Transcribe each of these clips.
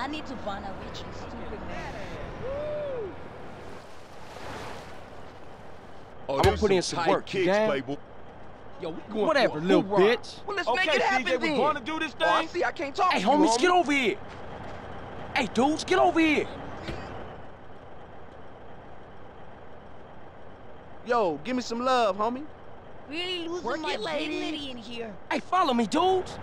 I need to find a rich and stupid man. Oh, I'ma this put in some some work, kicks, gang. Playboy. Yo, we going Whatever, for a little hoorah. bitch. Well, let's Okay, make it happen CJ, we then. gonna do this Oh, I thing? see. I can't talk Hey, to you, homies, homie. get over here. Hey, dudes, get over here. Yo, give me some love, homie. Really losing Work my it, lady. dignity in here. Hey, follow me, dudes.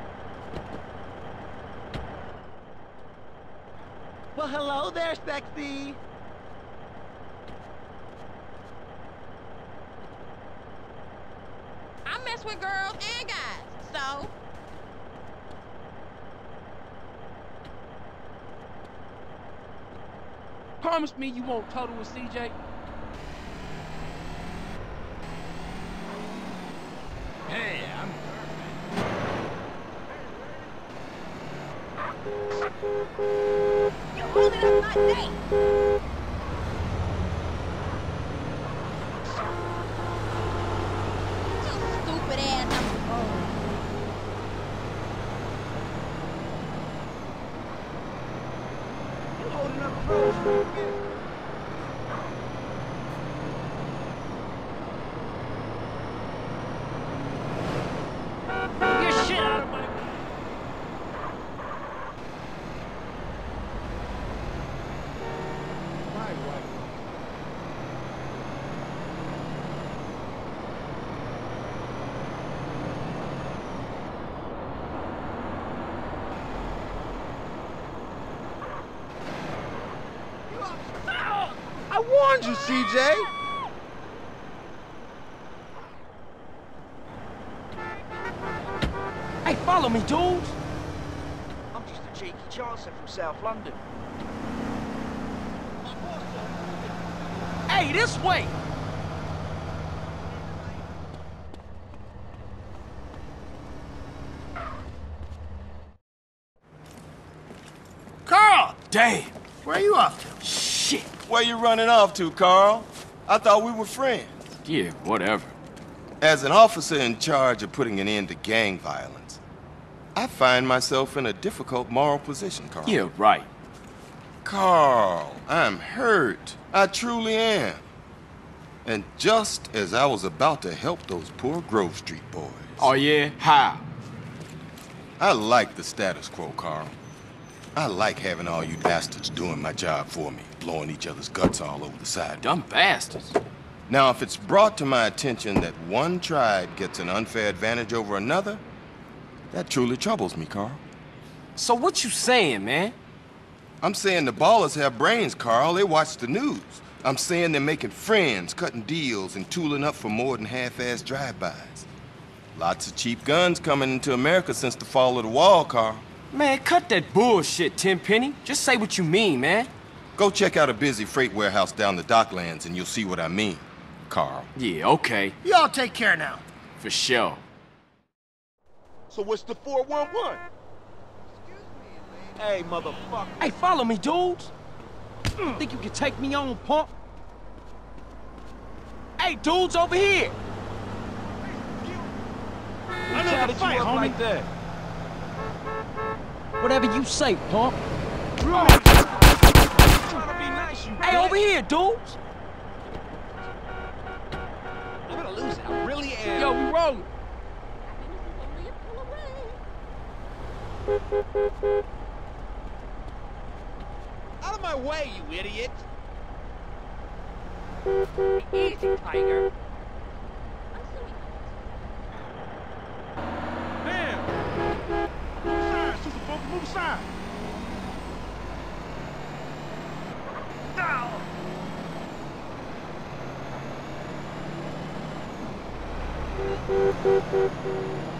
Well, hello there, sexy. I mess with girls and guys, so Promise me you won't total with CJ. Hey, I'm You're holding up my. Your stupid ass. You holding up shit out of my... I warned you, CJ. Hey, follow me, dudes. I'm just a cheeky chancer from South London. Hey, this way. Carl! Damn. Where are you off to? Shit. Where you running off to, Carl? I thought we were friends. Yeah, whatever. As an officer in charge of putting an end to gang violence, I find myself in a difficult moral position, Carl. Yeah, right. Carl, I'm hurt. I truly am. And just as I was about to help those poor Grove Street boys, Oh, yeah? How? I like the status quo, Carl. I like having all you bastards doing my job for me, blowing each other's guts all over the side. Dumb bastards. Now, if it's brought to my attention that one tribe gets an unfair advantage over another, that truly troubles me, Carl. So what you saying, man? I'm saying the Ballas have brains, Carl. They watch the news. I'm saying they're making friends, cutting deals, and tooling up for more than half-assed drive-bys. Lots of cheap guns coming into America since the fall of the wall, Carl. Man, cut that bullshit, Tenpenny. Just say what you mean, man. Go check out a busy freight warehouse down the docklands and you'll see what I mean, Carl. Yeah, okay. Y'all take care now. For sure. So what's the 411? Hey, motherfucker. Hey, follow me, dudes. Think you can take me on, punk? Hey, dudes, over here. I know the fight, homie. like that? Whatever you say, punk. Trying to be nice, you Hey, over here, dudes. I'm gonna lose it. I really am. Yo, we rolling. Out of my way, you idiot. Easy, Tiger. Super Funky,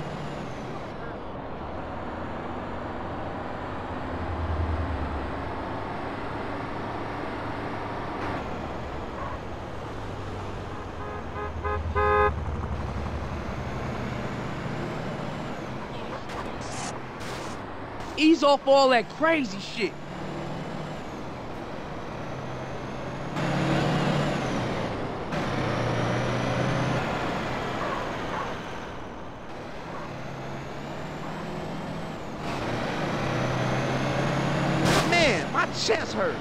Ow! Off all that crazy shit. Man, chest hurts.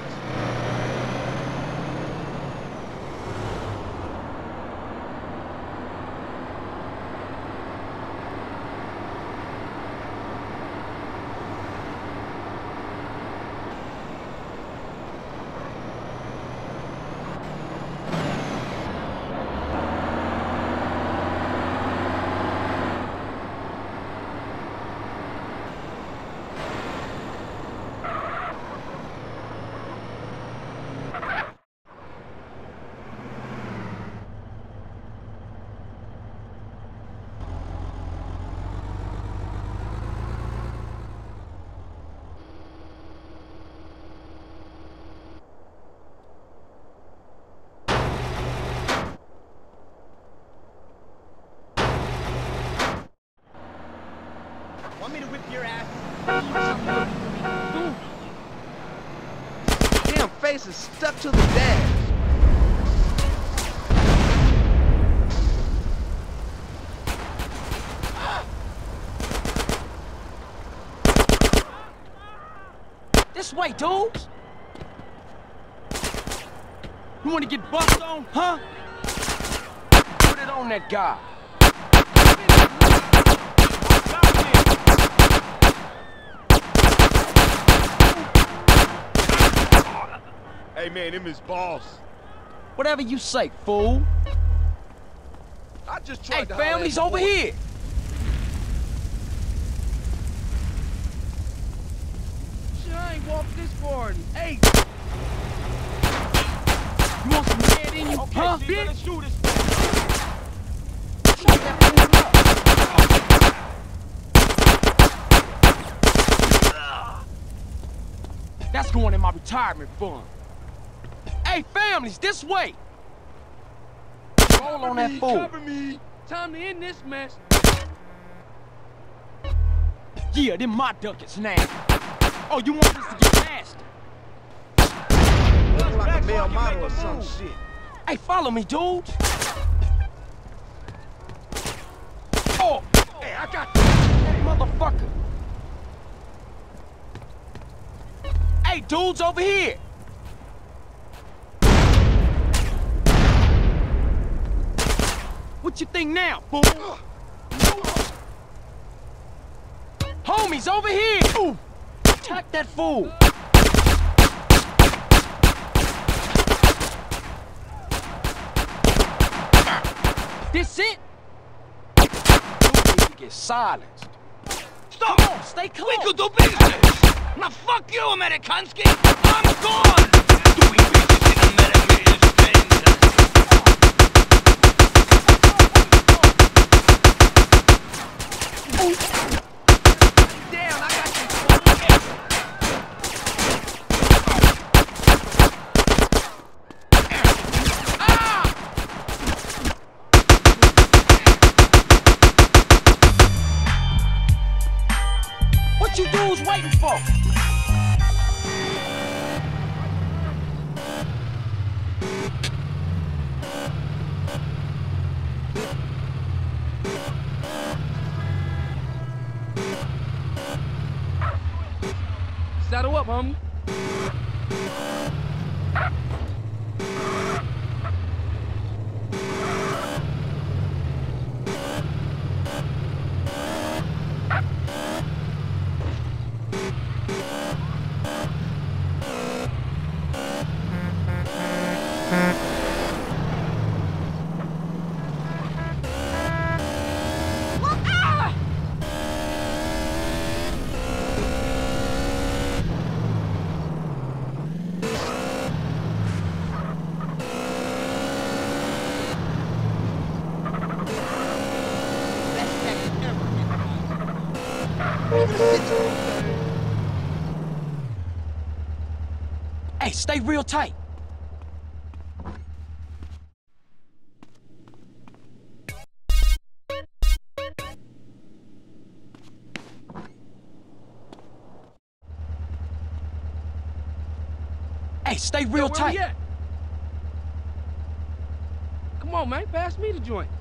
Want me to whip your ass? Damn face is stuck to the dash. This way, dudes! You wanna get bust on, huh? Put it on that guy. Hey man, him his boss. Whatever you say, fool. I just tried Hey, to holler at family's over boy. here. Shit, I ain't walked this far in eight. You want some lead in you, Okay, huh, see, bitch? shoot this. Shut that fool up. That's going in my retirement fund. Hey, families, this way. Roll on that me, fool. Cover me. Time to end this mess. Yeah, them my ducats now. Oh, you want this to get nasty? Look like a male model or some shit. Hey, follow me, dudes. Oh, Hey, I got that motherfucker. Hey, dudes, over here. What you think now, fool? Homies, over here. Ooh, attack that fool. This it? Get silenced. Stop! Come on, stay calm. We could do business! Now fuck you, Amerikansky! I'm gone! Doing business in America is dangerous. Damn, Saddle up, homie. Hey, stay real tight. Hey, stay real Yo, tight. Come on, man. Pass me the joint.